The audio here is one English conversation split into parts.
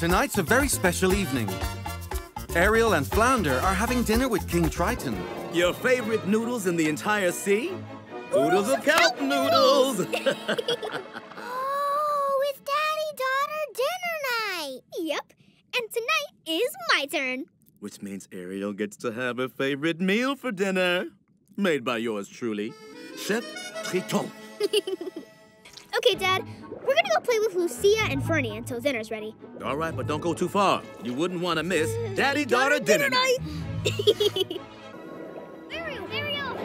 Tonight's a very special evening. Ariel and Flounder are having dinner with King Triton. Your favorite noodles in the entire sea? Oodles of kelp noodles! oh, it's daddy-daughter dinner night! Yep, and tonight is my turn. Which means Ariel gets to have her favorite meal for dinner. Made by yours truly, Chef Triton. okay, Dad. We're gonna go play with Lucia and Fernie until dinner's ready. All right, but don't go too far. You wouldn't want to miss Daddy-Daughter dinner, dinner night. Ariel, Ariel,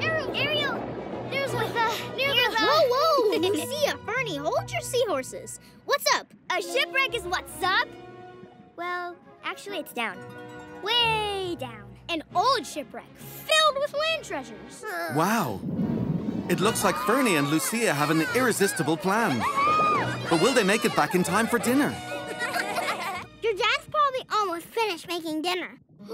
Ariel, Ariel. There's like the near the. Whoa, whoa, Lucia, Fernie, hold your seahorses. What's up? A shipwreck is what's up. Well, actually, it's down. Way down. An old shipwreck filled with land treasures. Wow. It looks like Fernie and Lucia have an irresistible plan. But will they make it back in time for dinner? Your dad's probably almost finished making dinner.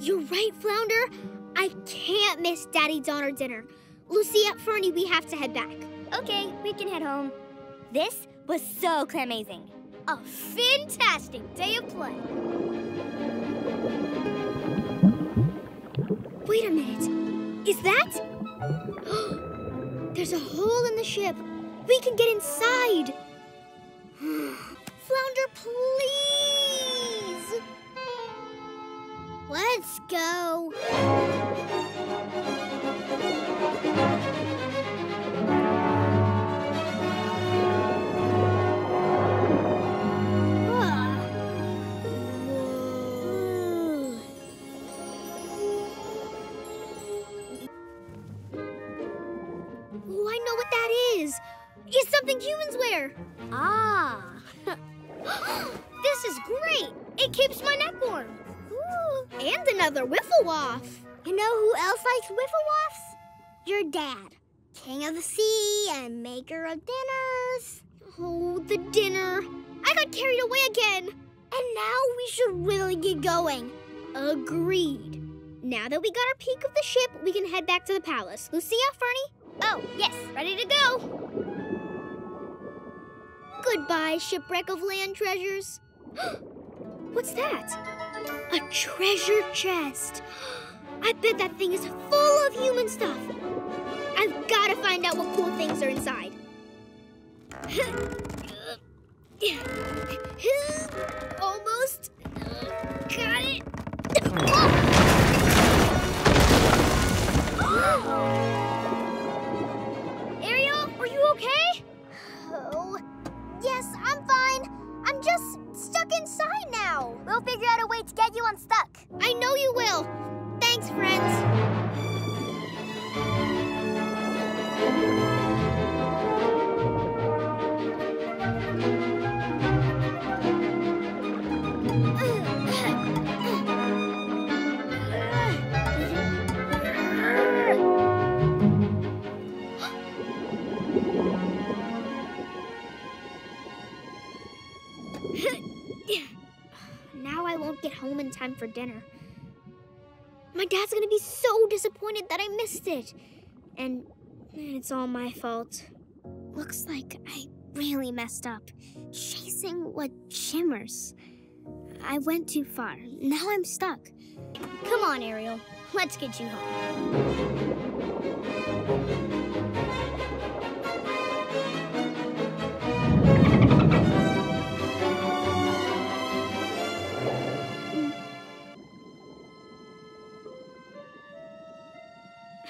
You're right, Flounder. I can't miss Daddy-daughter dinner. Lucia, Fernie, we have to head back. Okay, we can head home. This was so amazing. A fantastic day of play. Wait a minute. Is that? There's a hole in the ship. We can get inside. Flounder, please. Let's go. Ah. this is great. It keeps my neck warm. Ooh, and another wiffle waff. You know who else likes wiffle waffs? Your dad. King of the sea and maker of dinners. Oh, the dinner. I got carried away again. And now we should really get going. Agreed. Now that we got our peek of the ship, we can head back to the palace. Lucia, Fernie? Oh, yes, ready to go. Goodbye, shipwreck of land treasures. What's that? A treasure chest. I bet that thing is full of human stuff. I've got to find out what cool things are inside. Almost. Got it. Inside now. We'll figure out a way to get you unstuck. I know you will. Thanks, friends. get home in time for dinner. My dad's gonna be so disappointed that I missed it. And it's all my fault. Looks like I really messed up, chasing what shimmers. I went too far. Now I'm stuck. Come on, Ariel. Let's get you home.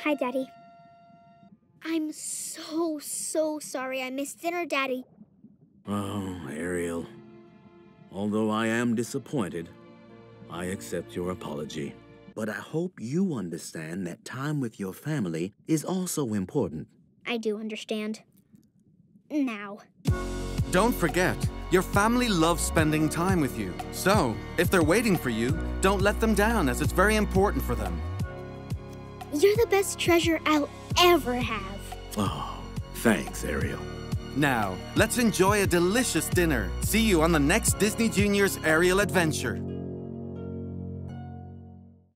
Hi, Daddy. I'm so, so sorry I missed dinner, Daddy. Oh, Ariel. Although I am disappointed, I accept your apology. But I hope you understand that time with your family is also important. I do understand. Now. Don't forget, your family loves spending time with you. So, if they're waiting for you, don't let them down as it's very important for them. You're the best treasure I'll ever have. Oh, thanks, Ariel. Now, let's enjoy a delicious dinner. See you on the next Disney Junior's Ariel Adventure.